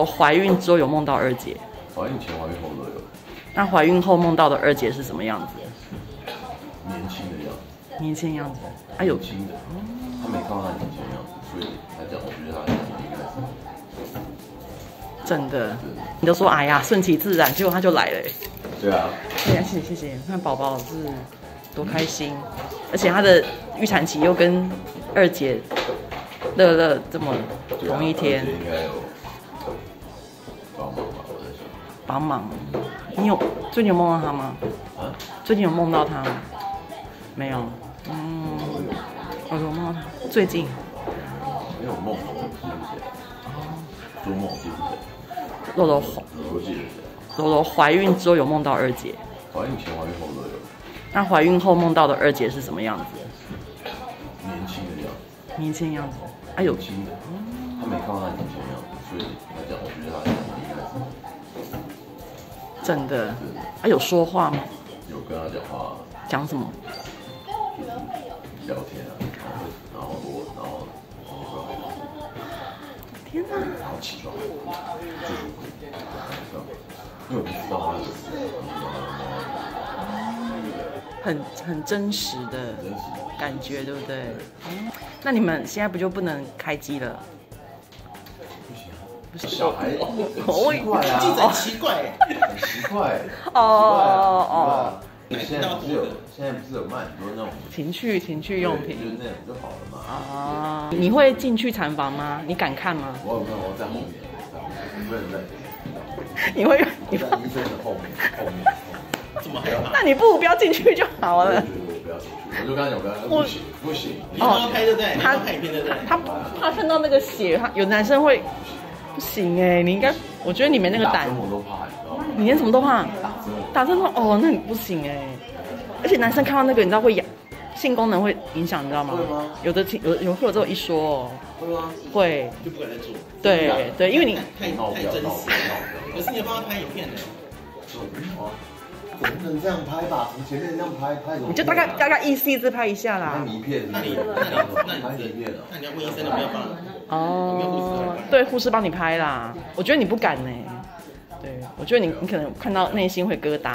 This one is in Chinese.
我怀孕之后有梦到二姐，怀孕前、怀孕后都有，那怀孕后梦到的二姐是什么样子？年轻的样子，年轻样子，哎呦。年，轻的，他没看到他年轻的样子，所以他讲，我觉得他应该是真的，你都说哎呀顺其自然，结果他就来了、欸。对啊，哎呀，谢谢谢谢，看宝宝是多开心，而且他的预产期又跟二姐乐乐这么同一天。应该有帮忙。你有最近有梦到他吗？啊，最近有梦到他吗？没有。嗯，我有梦到他。最近没有梦，我记不起来，做梦我记不起来，肉肉怀我记得肉肉怀孕之后有梦到二姐，怀孕前、怀孕后都有，那怀孕后梦到的二姐是什么样子？年轻的样子，年轻样子，哎呦年，轻的，他没看到他年轻的样子，所以他讲，我觉得真的，他有说话吗？有跟他讲话，讲什么？就是聊天啊，然后然后我然后然后天哪！然后起床，就是因为我不知道他是很很真实的感觉，对不对？嗯那你们现在不就不能开机了？小孩我很奇怪啊，记者很奇怪欸，很奇怪，哦哦哦，现在不是有现在不是有卖很多那种情趣情趣用品就是那种就好了嘛。啊？你会进去产房吗？你敢看吗？我有没有我在后面？在后面不能在，你会我你在医生的后面，后面，后面。这么。那你不如不要进去就好了我觉。得我不要进去，我就跟他讲，我跟他不行，不行，你帮他拍对不对？你他他拍影片对不对？他他看到那个血，他有男生会不行哎、你应该，我觉得你没那个胆，我都怕，你连什么都怕，打针。哦，那你不行哎、而且男生看到那个，你知道会痒，性功能会影响，你知道吗？会吗？有的听有有会有这种一说哦，会吗？会，就不敢再做。对对，因为你太太真实了。可是你要帮他拍影片的，这样拍吧？从前面这样拍拍？你就大概大概意思意思拍一下拍啦。迷片，那你拍那你那？你那你要问医生有没有帮？哦，对，护士帮你拍啦。我觉得你不敢呢、对，我觉得你你可能看到内心会疙瘩。